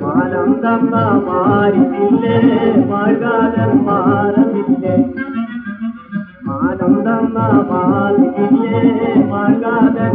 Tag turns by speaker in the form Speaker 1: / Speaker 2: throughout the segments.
Speaker 1: മാനം തന്ന മാരില്ലേ മാർഗാതൻ മാറമില്ലേ മാനം തന്ന മാരില്ലേ മാർഗാതൻ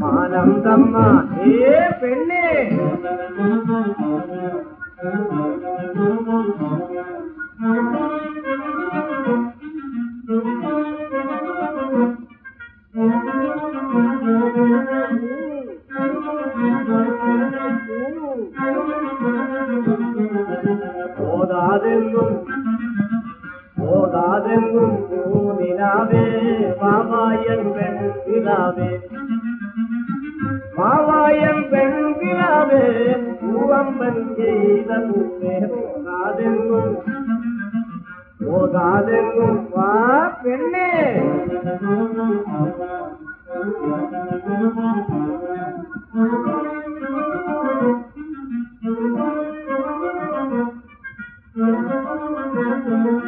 Speaker 1: మానందమ్మ ఏ పెళ్ళి? நாவெங்கும் பூனினாவே மாமாயன் பெண் விழாவே மாமாயன் பெண் விழாவே பூவம்பன் செய்த பூவே போகாதெங்கும் போகாதெங்கும் வா பெண்ணே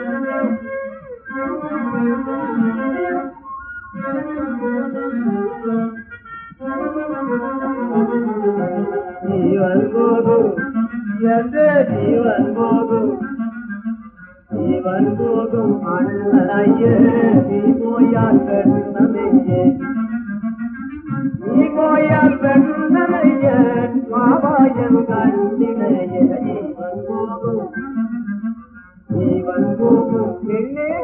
Speaker 1: Thank you. ജീവൻ പോകു എന്റെ ജീവൻ പോകും ജീവൻ പോകും അണ്ണനയ്യേ നീ പോയാൽ പെണ്ണമയ്യേ നീ പോയാൽ പെണ്ണമയ്യേ മാവായം പോകും പിന്നെ